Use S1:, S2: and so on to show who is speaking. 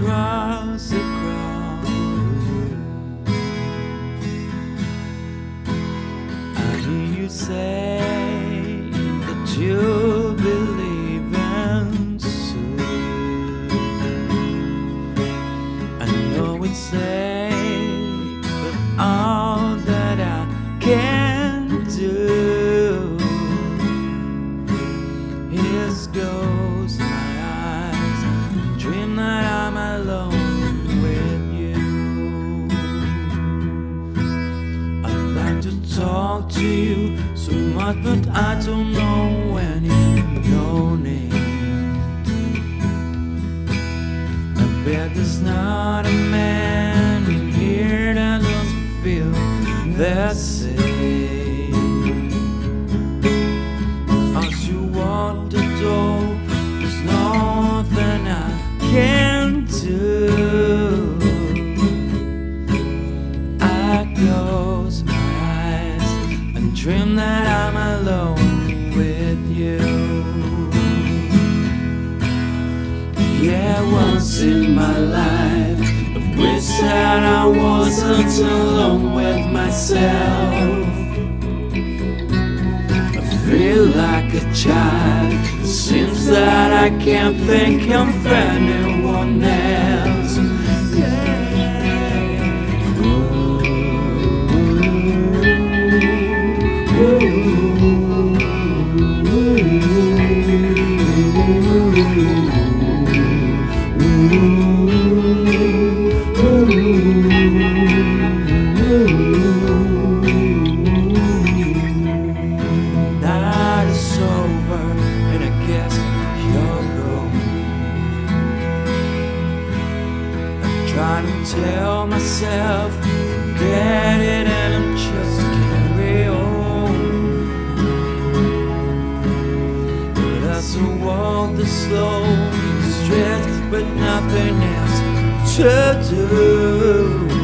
S1: across the crowd. I hear you say that you believe in soon. I know it's say, but all that I can do is go. To you so much, but I don't know any your name. I bet there's not a man in here that doesn't feel the same. As you walk the door, there's nothing I can do. I and dream that I'm alone with you. Yeah, once in my life, I wish that I wasn't alone with myself. I feel like a child. It seems that I can't think of anyone else. Trying to tell myself, forget it, and I'm just carry on. But I walk the slow streets with nothing else to do,